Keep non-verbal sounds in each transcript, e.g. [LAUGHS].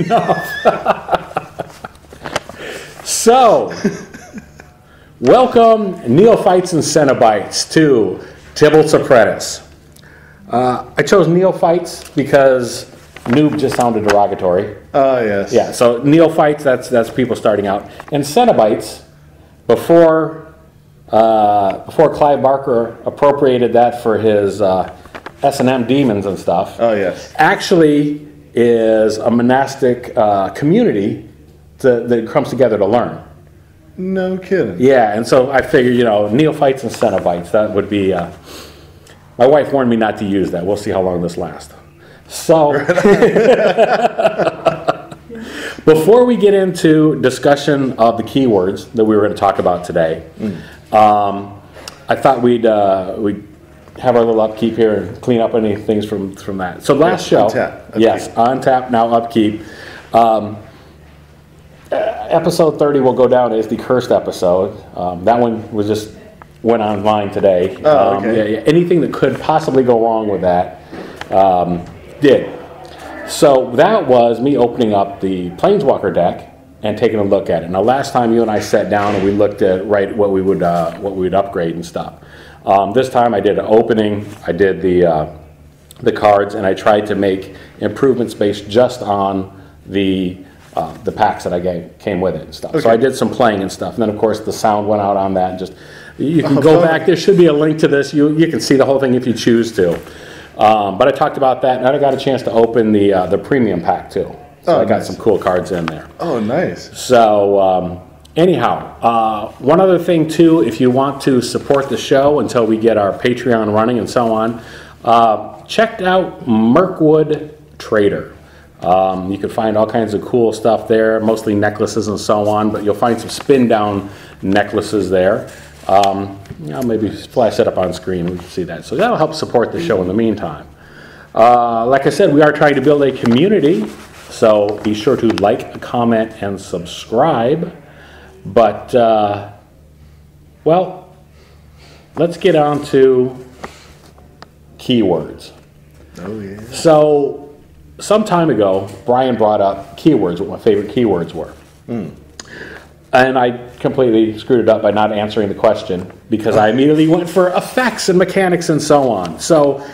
[LAUGHS] So, welcome neophytes and Cenobites to Tibalt's Apprentice. Uh, I chose neophytes because noob just sounded derogatory. Oh, yes. Yeah, so neophytes, that's, that's people starting out. And Cenobites, before, uh, before Clive Barker appropriated that for his uh, S&M demons and stuff, Oh, yes. actually is a monastic uh, community to, that comes together to learn. No kidding. Yeah, and so I figured, you know, neophytes and Cenobites, that would be. Uh, my wife warned me not to use that. We'll see how long this lasts. So, [LAUGHS] before we get into discussion of the keywords that we were going to talk about today, um, I thought we'd uh, we'd have our little upkeep here and clean up any things from from that. So last show, on tap, yes, on tap now upkeep. Um, episode 30 will go down as the cursed episode. Um, that one was just went online today. Oh, Um, okay. yeah, yeah, anything that could possibly go wrong with that um, did. So that was me opening up the Planeswalker deck and taking a look at it. Now, last time you and I sat down and we looked at right what we would uh, what we would upgrade and stuff. Um, this time I did an opening. I did the uh, the cards, and I tried to make improvements based just on the uh, the packs that I gave, came with it and stuff. So I did some playing and stuff, and then of course the sound went out on that. And just you can Oh, go back. There should be a link to this. You you can see the whole thing if you choose to. Um, but I talked about that, and I got a chance to open the uh, the premium pack too. So Oh, I got nice. some cool cards in there. Oh, nice. So, um, anyhow, uh, one other thing too, if you want to support the show until we get our Patreon running and so on, uh, check out Mirkwood Trader. Um, you can find all kinds of cool stuff there, mostly necklaces and so on, but you'll find some spin down necklaces there. Um, know, maybe flash that up on screen, we can see that. So that'll help support the show in the meantime. Uh, like I said, we are trying to build a community, so be sure to like, comment, and subscribe. But, uh, well, let's get on to keywords. Oh, yeah. So, some time ago, Brian brought up keywords, what my favorite keywords were. And I completely screwed it up by not answering the question because I immediately went for effects and mechanics and so on. So,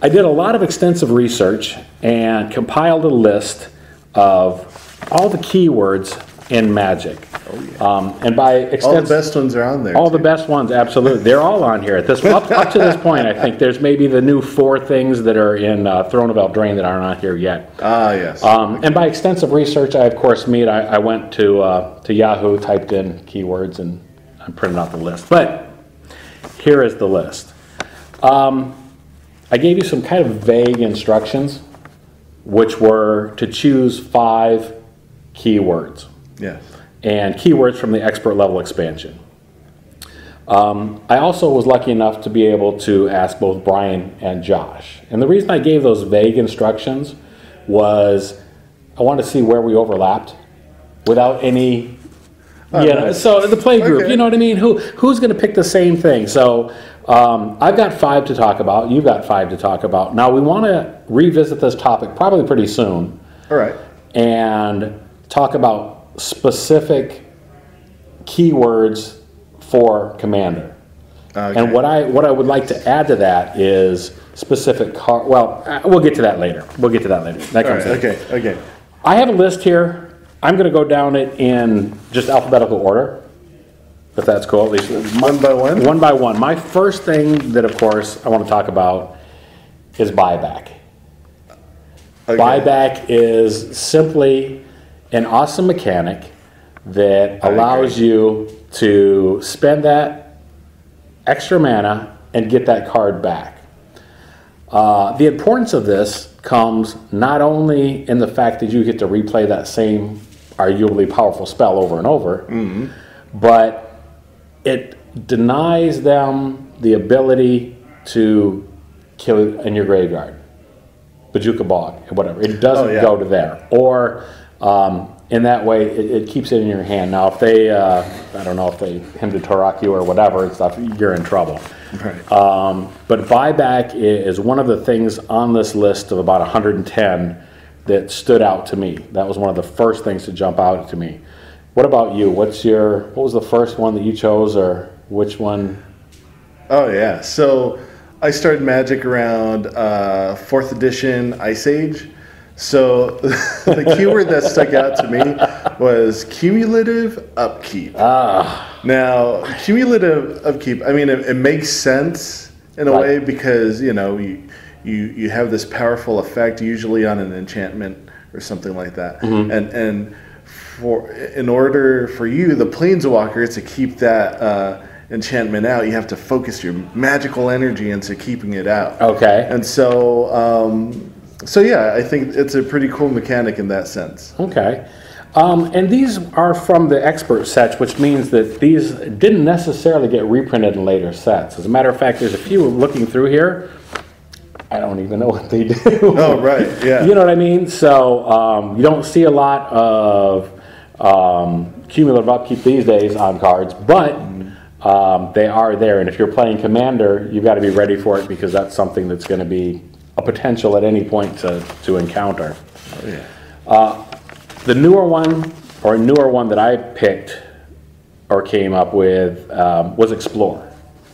I did a lot of extensive research and compiled a list of all the keywords in Magic. Um, and by All the extensive, best ones are on there. all the too. best ones, absolutely. They're all on here. At this up, up to this point, I think there's maybe the new four things that are in uh, Throne of Eldraine that aren't on here yet. Ah, yes. Um, and by extensive research, I of course mean I, I went to uh, to Yahoo, typed in keywords, and I printed out the list. But here is the list. Um, I gave you some kind of vague instructions, which were to choose five keywords yes. and keywords from the expert level expansion. Um, I also was lucky enough to be able to ask both Brian and Josh. And the reason I gave those vague instructions was I wanted to see where we overlapped without any. Oh, you nice. so the play group, Okay. you know what I mean? Who who's going to pick the same thing? So um, I've got five to talk about. You've got five to talk about. Now we want to revisit this topic probably pretty soon All right. and talk about specific keywords for commander. Okay. And what I what I would like to add to that is specific car. Well, uh, we'll get to that later. We'll get to that later. That comes right. Okay. Okay. I have a list here. I'm going to go down it in just alphabetical order, if that's cool. At least One by one. one by one. My first thing that, of course, I want to talk about is buyback. Okay. Buyback is simply an awesome mechanic that I allows agree. you to spend that extra mana and get that card back. Uh, the importance of this comes not only in the fact that you get to replay that same arguably powerful spell over and over, but it denies them the ability to kill it in your graveyard. Bojuka Bog, whatever. It doesn't Oh, yeah. go to there. Or um, in that way, it, it keeps it in your hand. Now, if they, uh, I don't know if they him to Torak you or whatever and stuff, you're in trouble. Right. Um, but buyback is one of the things on this list of about 110 that stood out to me. That was one of the first things to jump out to me. What about you? What's your what was the first one that you chose, or which one? Oh yeah. So I started Magic around uh, fourth edition Ice Age. So [LAUGHS] the keyword that stuck out to me was cumulative upkeep. Ah, Now, cumulative upkeep. I mean, it, it makes sense in a Right. way because you know you, you you have this powerful effect usually on an enchantment or something like that, Mm-hmm. and and for in order for you, the planeswalker, to keep that uh, enchantment out, you have to focus your magical energy into keeping it out. okay, And so, um, so yeah, I think it's a pretty cool mechanic in that sense. okay. Um, and these are from the expert sets, which means that these didn't necessarily get reprinted in later sets. As a matter of fact, there's a few looking through here. I don't even know what they do. Oh right, yeah. You know what I mean? So um, you don't see a lot of um, cumulative upkeep these days on cards, but um, they are there. And if you're playing Commander, you've got to be ready for it because that's something that's going to be potential at any point to, to encounter. Oh, yeah. The newer one, or a newer one that I picked or came up with um, was Explore.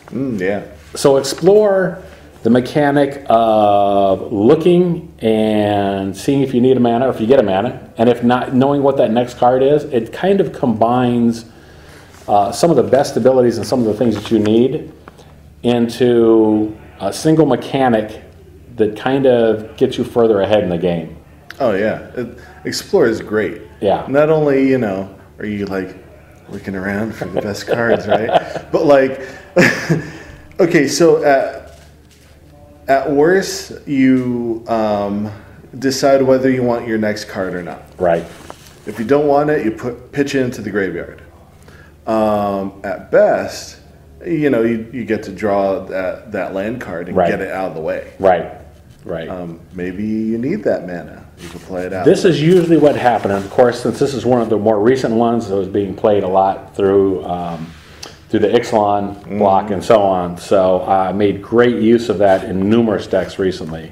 Mm, yeah. So explore the mechanic of looking and seeing if you need a mana or if you get a mana, and if not, knowing what that next card is. It kind of combines uh, some of the best abilities and some of the things that you need into a single mechanic that kind of gets you further ahead in the game. Oh yeah, it, Explore is great. Yeah. Not only you know are you like looking around for the best cards, [LAUGHS] right? But like, [LAUGHS] okay, so at at worst you um, decide whether you want your next card or not. Right. If you don't want it, you put pitch it into the graveyard. Um, at best, you know you, you get to draw that that land card and Right. get it out of the way. Right. Right. Um, maybe you need that mana. You can play it out. This is usually what happened, and of course, since this is one of the more recent ones that was being played a lot through um, through the Ixalan block and so on. So I made great use of that in numerous decks recently.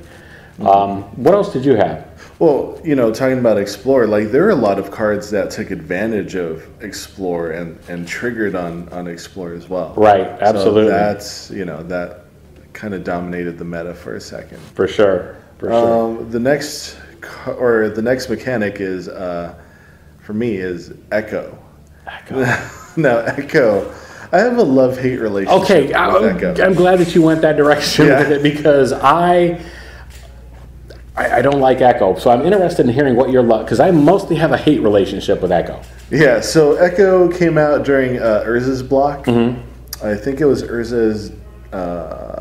Um, what else did you have? Well, you know, talking about Explore, like there are a lot of cards that took advantage of Explore and, and triggered on, on Explore as well. Right, So absolutely, that's, you know, that kind of dominated the meta for a second. for sure, for sure. Um, the next, or the next mechanic is, uh, for me, is Echo. Echo. [LAUGHS] now, Echo, I have a love hate relationship Okay, with I, Echo. I'm glad that you went that direction Yeah. with it because I, I I don't like Echo, so I'm interested in hearing what your love because I mostly have a hate relationship with Echo. Yeah, so Echo came out during uh, Urza's block. Mm-hmm. I think it was Urza's uh,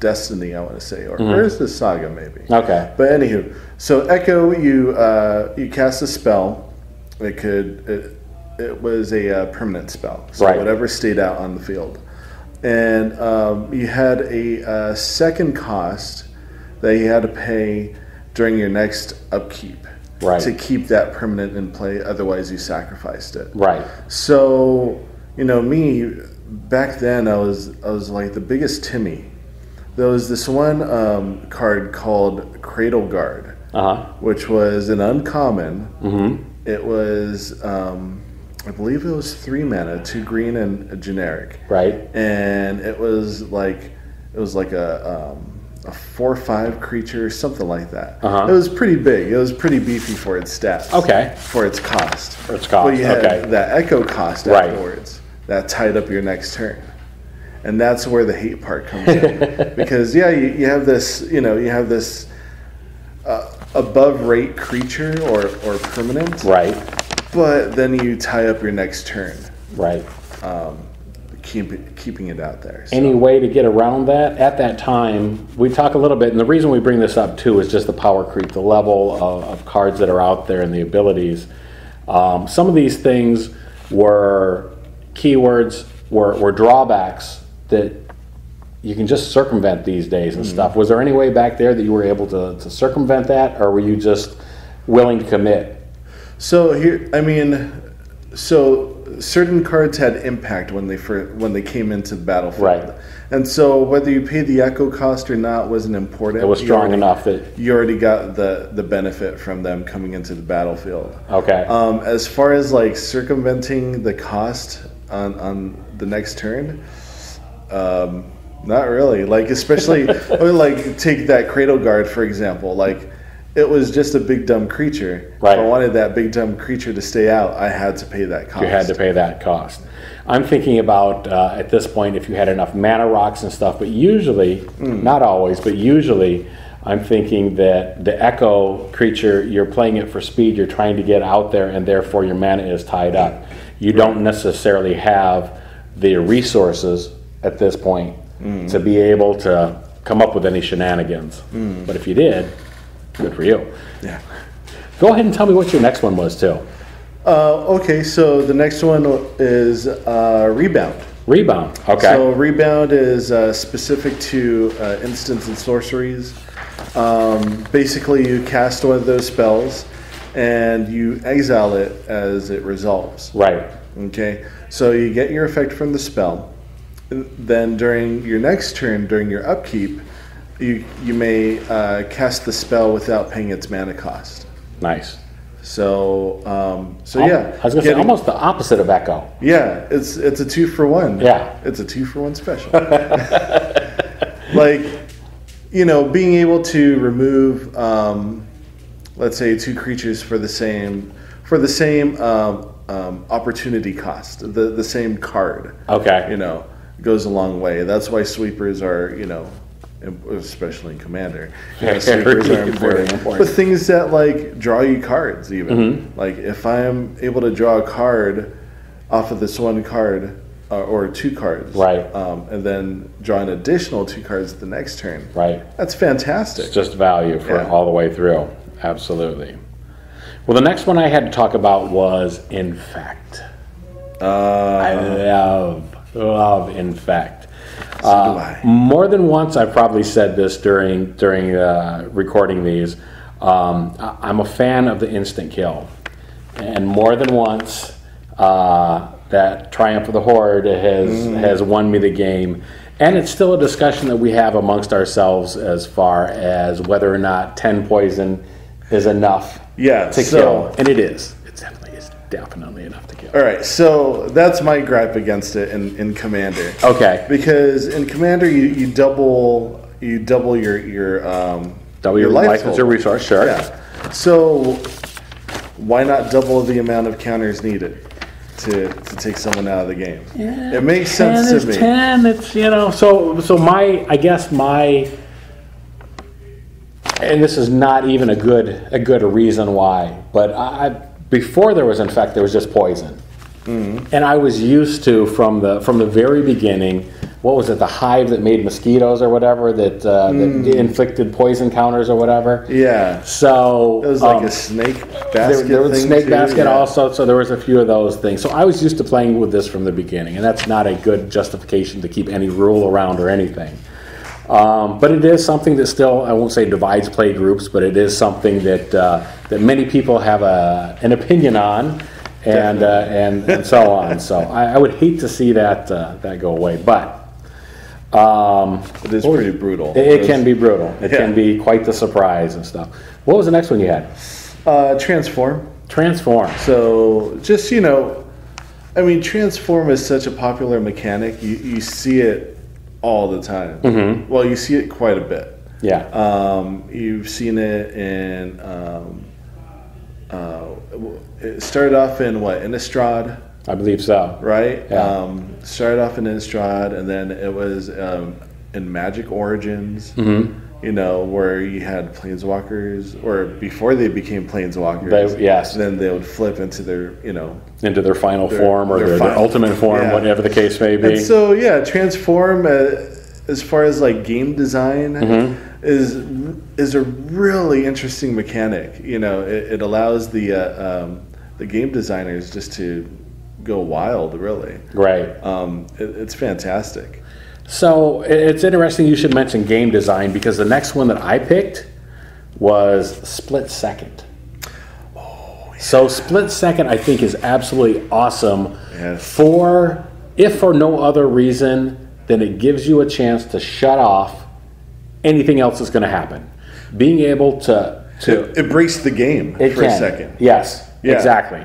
Destiny, I want to say, or Mm-hmm. Urza's Saga, maybe. Okay. But anywho, so Echo, you uh, you cast a spell. It could it, it was a uh, permanent spell, so Right. whatever stayed out on the field, and um, you had a uh, second cost that you had to pay during your next upkeep Right. to keep that permanent in play. Otherwise, you sacrificed it. Right. So, you know, me back then, I was I was like the biggest Timmy. There was this one um, card called Cradle Guard, Uh huh. which was an uncommon. Mm-hmm. It was, um, I believe, it was three mana, two green and a generic, Right. and it was like it was like a. Um, a four-five creature, something like that. Uh-huh. It was pretty big. It was pretty beefy for its stats. Okay. For its cost. For its cost, But you had okay. that echo cost Right. afterwards that tied up your next turn. And that's where the hate part comes in. [LAUGHS] because yeah, you, you have this, you know, you have this uh, above rate creature or, or permanent, Right. but then you tie up your next turn, Right. keep keeping it out there. So, Any way to get around that? At that time, we talk a little bit, and the reason we bring this up too is just the power creep, the level of, of cards that are out there and the abilities. Um, some of these things were keywords, were, were drawbacks that you can just circumvent these days and stuff. Was there any way back there that you were able to, to circumvent that, or were you just willing to commit? so here, I mean, so certain cards had impact when they first, when they came into the battlefield. Right. And so whether you paid the echo cost or not wasn't important. It was strong already- enough that, You already got the the benefit from them coming into the battlefield. okay. Um, as far as like circumventing the cost on, on the next turn, um, not really. Like especially [LAUGHS] like take that cradle guard for example. Like it was just a big dumb creature. Right. If I wanted that big dumb creature to stay out, I had to pay that cost. you had to pay that cost. I'm thinking about uh, at this point if you had enough mana rocks and stuff, but usually, not always, but usually, I'm thinking that the echo creature, you're playing it for speed, you're trying to get out there, and therefore your mana is tied up. You don't necessarily have the resources at this point to be able to come up with any shenanigans. But if you did, good for you. Yeah. Go ahead and tell me what your next one was, too. Uh, okay, so the next one is uh, rebound. Rebound. Okay. So rebound is uh, specific to uh, instants and sorceries. Um, basically, you cast one of those spells, and you exile it as it resolves. right. Okay, so you get your effect from the spell. Then during your next turn, during your upkeep, you you may uh, cast the spell without paying its mana cost. Nice. So um, so yeah, I was gonna say almost the opposite of Echo. yeah, it's it's a two for one. Yeah. it's a two for one special. [LAUGHS] like, you know, being able to remove, um, let's say, two creatures for the same for the same um, um, opportunity cost, the the same card. Okay. You know, goes a long way. That's why sweepers are, you know, especially in Commander. You know, [LAUGHS] sweepers are important. important. But things that like draw you cards, even Mm-hmm. like if I am able to draw a card off of this one card uh, or two cards, Right. um, and then draw an additional two cards the next turn. Right. That's fantastic. It's just value for Yeah. all the way through. Absolutely. Well, the next one I had to talk about was Infect. I Uh, love, love Infect. so do I. More than once, I've probably said this during during uh, recording these. Um, I'm a fan of the instant kill, and more than once, uh, that Triumph of the Horde has Mm. has won me the game. And it's still a discussion that we have amongst ourselves as far as whether or not ten poison is enough Yeah, to so- kill, and it is. It definitely is definitely enough. All right, so that's my gripe against it in, in Commander. Okay, Because in Commander, you, you double you double your your um, double your license total. or resource, sure. Yeah. So why not double the amount of counters needed to, to take someone out of the game? yeah, it makes sense 10 is to me. 10 it's you know so so my i guess my and this is not even a good a good reason why but i I- before there was infect there was just poison Mm-hmm. and i was used to from the from the very beginning what was it the hive that made mosquitoes or whatever that, uh, Mm. that inflicted poison counters or whatever Yeah. so It was like um, a snake basket. there was a snake too, basket yeah. also, so there was a few of those things. So I was used to playing with this from the beginning, and that's not a good justification to keep any rule around or anything. Um, but it is something that still, I won't say divides play groups, but it is something that uh, that many people have a, an opinion on, and uh, and and so on. So I, I would hate to see that uh, that go away, but. Um, It is pretty brutal. it, it can be brutal. It can be quite the surprise and stuff. What was the next one you had? Uh, transform. Transform. So just you know, I mean, transform is such a popular mechanic. You you see it all the time. Mm-hmm. Well, you see it quite a bit. Yeah. Um, you've seen it in. Um, uh, it started off in what Innistrad, I believe so. right? Yeah. Um, started off in Innistrad, and then it was um, in Magic Origins. Mm-hmm. You know, where you had planeswalkers, or before they became planeswalkers. They- yes. Then they would flip into their, you know, Into their final form or their their, their ultimate form, yeah. whatever the case may be. And so yeah, transform uh, as far as like game design Mm-hmm. is is a really interesting mechanic. You know, it, it allows the uh, um, the game designers just to go wild. Really, right. um, it, it's fantastic. So it's interesting you should mention game design because the next one that I picked was Split Second. Oh So split second, I think, is absolutely awesome. Yes. For if for no other reason, then it gives you a chance to shut off anything else that's going to happen. Being able to to Embrace the game for can. a second. Yes, Yeah. exactly.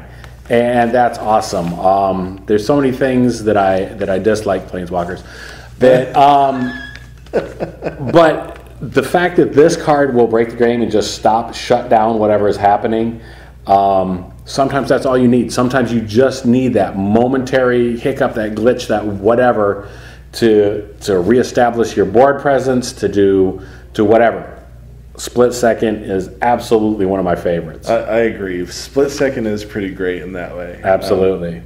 And that's awesome. Um, there's so many things that I that I dislike planeswalkers. That [LAUGHS] um, but the fact that this card will break the game and just stop, shut down whatever is happening, um, sometimes that's all you need. Sometimes you just need that momentary hiccup, that glitch, that whatever to to reestablish your board presence, to do to whatever. Split second is absolutely one of my favorites. I, I agree. Split second is pretty great in that way. Absolutely.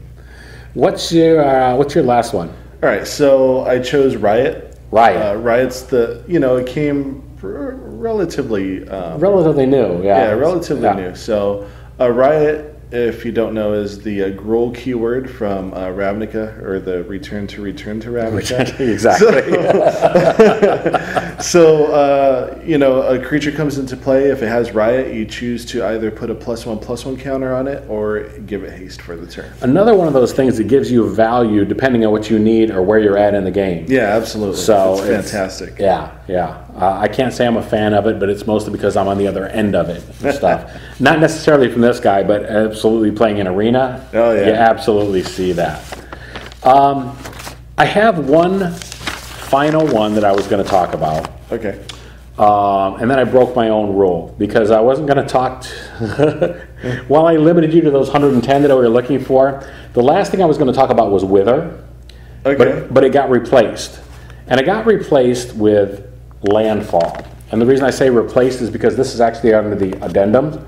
what's your uh, What's your last one? All right, so I chose Riot. Riot. Uh, Riot's the you know it came relatively um, Relatively new, yeah. yeah relatively Yeah. new. So uh, Riot, if you don't know, is the uh, keyword from uh, Ravnica or the Return to Return to Ravnica. [LAUGHS] exactly. so [LAUGHS] [LAUGHS] uh, you know a creature comes into play. If it has Riot, you choose to either put a plus one plus one counter on it or give it haste for the turn. Another one of those things that gives you value depending on what you need or where you're at in the game. Yeah, absolutely. So it's it's- fantastic. Yeah, yeah. Uh, I can't say I'm a fan of it, but it's mostly because I'm on the other end of it and stuff. [LAUGHS] Not necessarily from this guy, but absolutely playing an arena. Oh, yeah. You absolutely see that. Um, I have one final one that I was going to talk about. Okay. Um, and then I broke my own rule because I wasn't going to talk. To [LAUGHS] While I limited you to those 110 that we were looking for, the last thing I was going to talk about was Wither, Okay. but, but it got replaced. And it got replaced with Landfall. And the reason I say replaced is because this is actually under the addendum.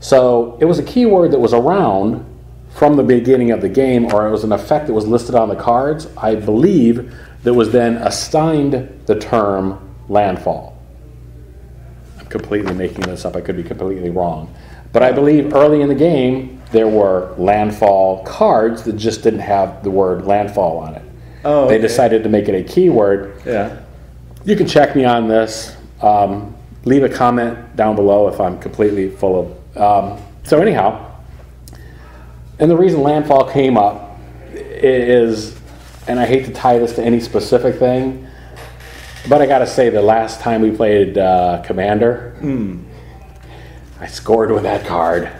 So it was a keyword that was around from the beginning of the game, or it was an effect that was listed on the cards, I believe, that was then assigned the term landfall. I'm completely making this up, I could be completely wrong. But I believe early in the game, there were landfall cards that just didn't have the word landfall on it. Oh, They decided to make it a keyword yeah. you can check me on this. Um, leave a comment down below if I'm completely full of. Um, so anyhow, and the reason landfall came up is, and I hate to tie this to any specific thing, but I got to say the last time we played uh, Commander, I scored with that card.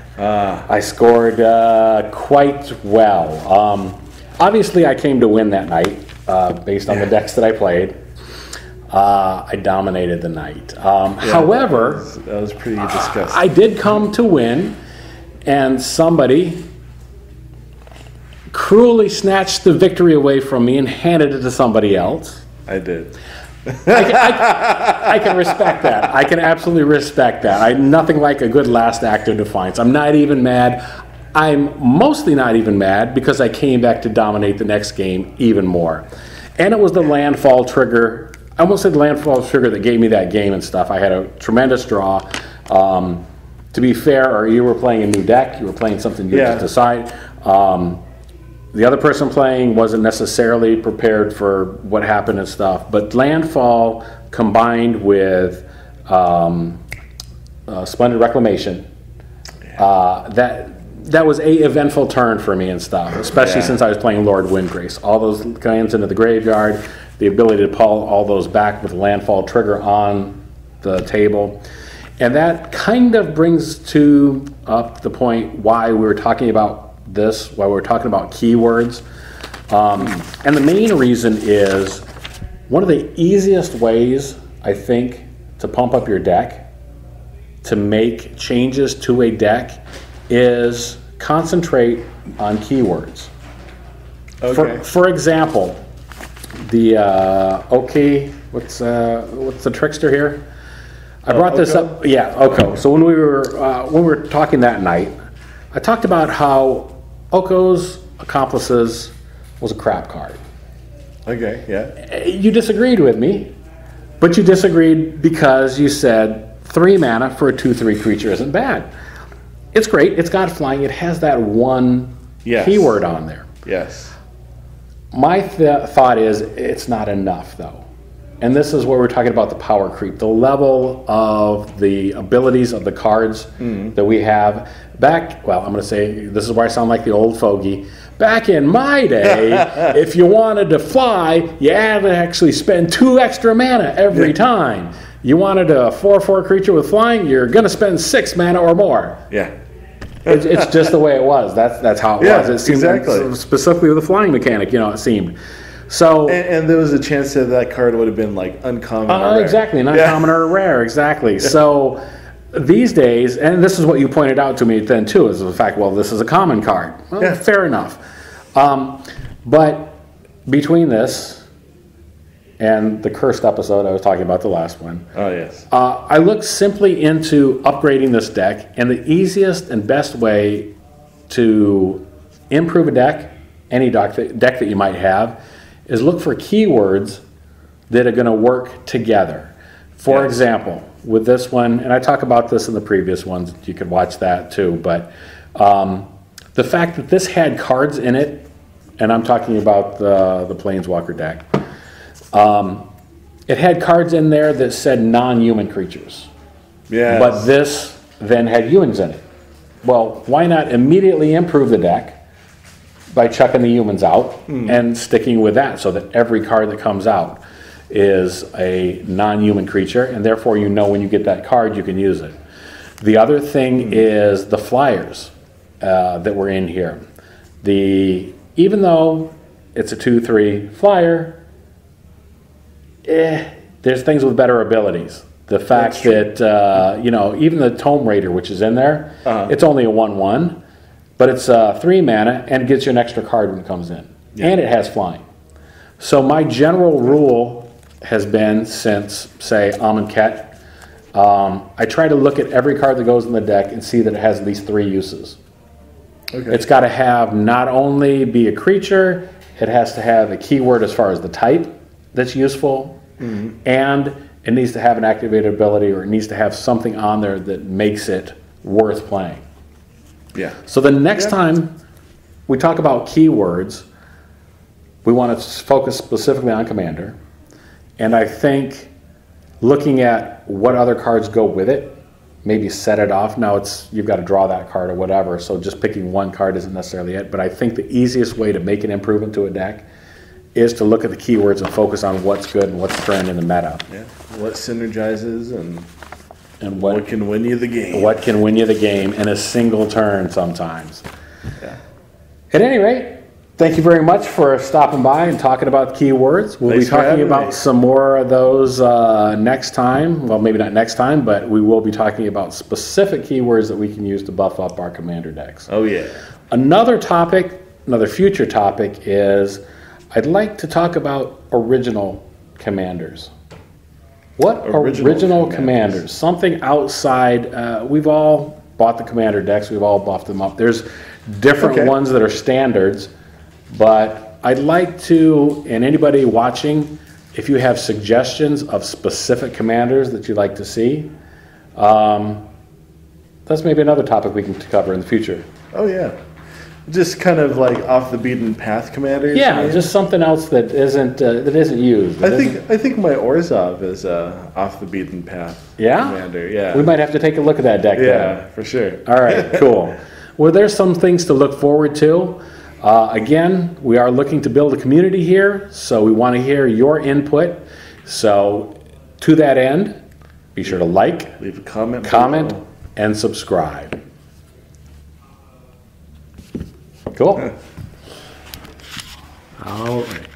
I scored uh, quite well. Um, obviously, I came to win that night uh, based on the decks that I played. Uh, I dominated the night. Um, however, That was pretty disgusting. I did come to win, and somebody cruelly snatched the victory away from me and handed it to somebody else. I did. I can, I, I can respect that. I can absolutely respect that. I nothing like a good last act of defiance. I'm not even mad. I'm mostly not even mad because I came back to dominate the next game even more. And it was the landfall trigger. I almost said landfall trigger that gave me that game and stuff. I had a tremendous draw. Um, to be fair, or you were playing a new deck, you were playing something you Yeah. just decide. Um, the other person playing wasn't necessarily prepared for what happened and stuff, but landfall combined with um, uh, splendid reclamation, uh, that that was a eventful turn for me and stuff, especially Yeah. since I was playing Lord Windgrace. All those lands into the graveyard, the ability to pull all those back with landfall trigger on the table. And that kind of brings to up the point why we were talking about this, while we were talking about keywords. Um, and the main reason is one of the easiest ways, I think, to pump up your deck, to make changes to a deck, is concentrate on keywords. Okay. For, for example, the uh, okay, what's uh, what's the trickster here? I brought this up. Yeah, Oko. So when we were uh, when we were talking that night, I talked about how Oko's accomplices was a crap card. okay. Yeah. You disagreed with me, but you disagreed because you said three mana for a two-three creature isn't bad. It's great. It's got flying. It has that one Yes. keyword on there. Yes. My th- thought is it's not enough though. and this is where we're talking about the power creep, the level of the abilities of the cards mm-hmm. that we have. Back, well, I'm going to say this is where I sound like the old fogey. Back in my day, [LAUGHS] if you wanted to fly, you had to actually spend two extra mana every time. You wanted a 4 4 creature with flying, you're going to spend six mana or more. Yeah. It's, it's just the way it was. That's that's how it Yeah, was. It seemed exactly. specifically with the flying mechanic. You know, it seemed. So And, and there was a chance that that card would have been like uncommon. or uh, rare. exactly, an Yeah. uncommon or rare, exactly. [LAUGHS] So these days, and this is what you pointed out to me then too, is the fact. Well, this is a common card. Well, Yeah. fair enough. Um, but between this and the cursed episode I was talking about, the last one, Oh yes. uh, I looked simply into upgrading this deck, and the easiest and best way to improve a deck, any deck that, deck that you might have, is look for keywords that are going to work together. For Yes. example, with this one, and I talk about this in the previous ones, you could watch that too, but um, the fact that this had cards in it, and I'm talking about the, the Planeswalker deck, um, it had cards in there that said non-human creatures. Yeah. But this then had humans in it. Well, why not immediately improve the deck by chucking the humans out and sticking with that so that every card that comes out is a non human creature, and therefore you know when you get that card you can use it. The other thing is the flyers uh, that were in here. The even though it's a two three flyer, eh, there's things with better abilities. The fact that uh, you know even the Tome Raider, which is in there, Uh-huh. it's only a one-one, but it's uh, three mana and it gets you an extra card when it comes in, and it has flying. So my general rule has been since say Amonkhet, um, I try to look at every card that goes in the deck and see that it has at least three uses. okay. It's got to have not only be a creature, it has to have a keyword as far as the type that's useful, and it needs to have an activated ability or it needs to have something on there that makes it worth playing. yeah. So the next Yeah. time we talk about keywords, we want to focus specifically on Commander. And I think looking at what other cards go with it, maybe set it off. Now it's you've got to draw that card or whatever, so just picking one card isn't necessarily it. But I think the easiest way to make an improvement to a deck is to look at the keywords and focus on what's good and what's current in the meta. Yeah. What synergizes and And what what can win you the game? what can win you the game in a single turn sometimes. Yeah. At any rate, thank you very much for stopping by and talking about keywords. We'll Thanks be talking about me. some more of those uh, next time. Well, maybe not next time, but we will be talking about specific keywords that we can use to buff up our commander decks. Oh yeah. Another topic, another future topic is I'd like to talk about original commanders. What original, Original commanders. commanders. Something outside. Uh, we've all bought the commander decks. We've all buffed them up. There's different Okay. ones that are standards, but I'd like to, and anybody watching, if you have suggestions of specific commanders that you'd like to see, um, that's maybe another topic we can cover in the future. Oh yeah. Just kind of like off the beaten path commanders. Yeah, maybe? just something else that isn't uh, that isn't used. I think isn't- I think my Orzhov is uh, off the beaten path. Yeah? Commander. Yeah. we might have to take a look at that deck. then. Yeah, for sure. All right, [LAUGHS] cool. Were there some things to look forward to. Uh, again, we are looking to build a community here, so we want to hear your input. So, to that end, be sure to like, Leave a comment. comment, below. and subscribe. Cool. [LAUGHS] All right.